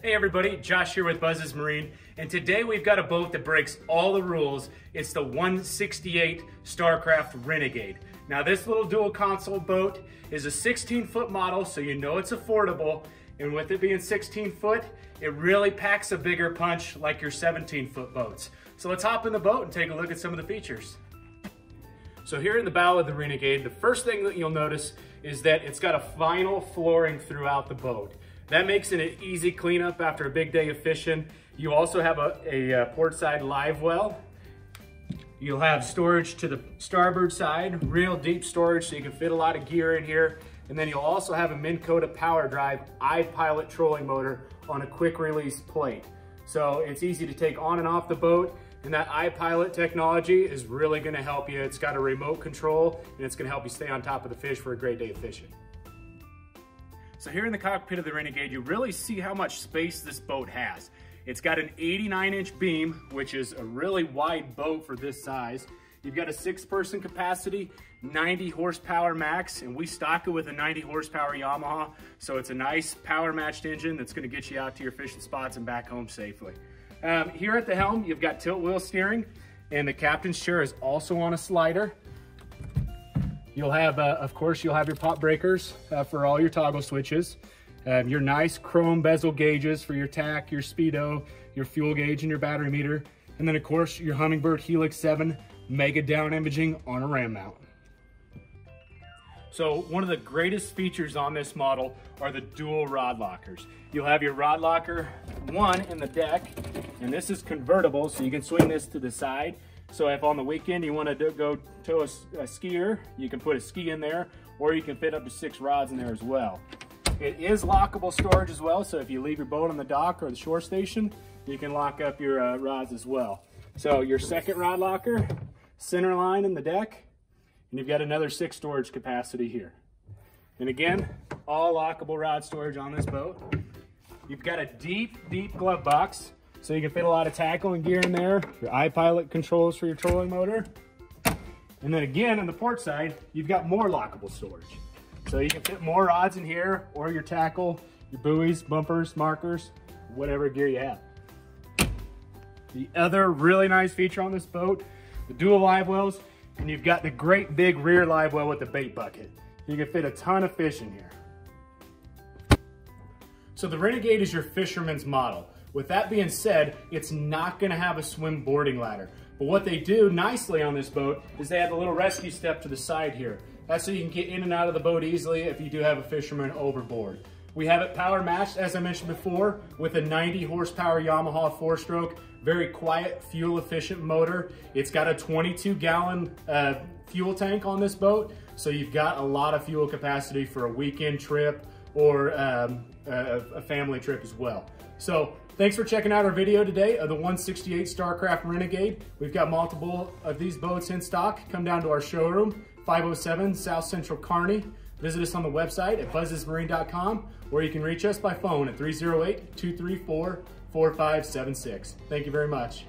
Hey everybody, Josh here with Buzzes Marine, and today we've got a boat that breaks all the rules. It's the 168 Starcraft Renegade. Now this little dual console boat is a 16 foot model, so you know it's affordable, and with it being 16 foot, it really packs a bigger punch like your 17 foot boats. So let's hop in the boat and take a look at some of the features. So here in the bow of the Renegade, the first thing that you'll notice is that it's got a vinyl flooring throughout the boat. That makes it an easy cleanup after a big day of fishing. You also have a, a, uh, port side live well. You'll have storage to the starboard side, real deep storage so you can fit a lot of gear in here. And then you'll also have a Minn Kota Power Drive iPilot trolling motor on a quick release plate. So it's easy to take on and off the boat and that iPilot technology is really gonna help you. It's got a remote control and it's gonna help you stay on top of the fish for a great day of fishing. So here in the cockpit of the Renegade, you really see how much space this boat has. It's got an 89 inch beam, which is a really wide boat for this size. You've got a six person capacity, 90 horsepower max, and we stock it with a 90 horsepower Yamaha. So it's a nice power matched engine that's gonna get you out to your fishing spots and back home safely. Um, here at the helm, you've got tilt wheel steering, and the captain's chair is also on a slider. You'll have, uh, of course, you'll have your pop breakers uh, for all your toggle switches. Um, your nice chrome bezel gauges for your tach, your speedo, your fuel gauge, and your battery meter. And then, of course, your Humminbird Helix 7 mega down imaging on a ram mount. So one of the greatest features on this model are the dual rod lockers. You'll have your rod locker one in the deck, and this is convertible, so you can swing this to the side so if on the weekend you want to go tow a, a skier, you can put a ski in there, or you can fit up to six rods in there as well. It is lockable storage as well, so if you leave your boat on the dock or the shore station, you can lock up your uh, rods as well. So your second rod locker, center line in the deck, and you've got another six storage capacity here. And again, all lockable rod storage on this boat. You've got a deep, deep glove box so you can fit a lot of tackle and gear in there, your iPilot controls for your trolling motor. And then again, on the port side, you've got more lockable storage. So you can fit more rods in here or your tackle, your buoys, bumpers, markers, whatever gear you have. The other really nice feature on this boat, the dual live wells, and you've got the great big rear live well with the bait bucket. You can fit a ton of fish in here. So the Renegade is your fisherman's model. With that being said, it's not gonna have a swim boarding ladder. But what they do nicely on this boat is they have a little rescue step to the side here. That's so you can get in and out of the boat easily if you do have a fisherman overboard. We have it power matched, as I mentioned before, with a 90 horsepower Yamaha four stroke, very quiet, fuel efficient motor. It's got a 22 gallon uh, fuel tank on this boat. So you've got a lot of fuel capacity for a weekend trip or um, a, a family trip as well. So thanks for checking out our video today of the 168 Starcraft Renegade. We've got multiple of these boats in stock. Come down to our showroom, 507 South Central Kearney. Visit us on the website at buzzesmarine.com or you can reach us by phone at 308-234-4576. Thank you very much.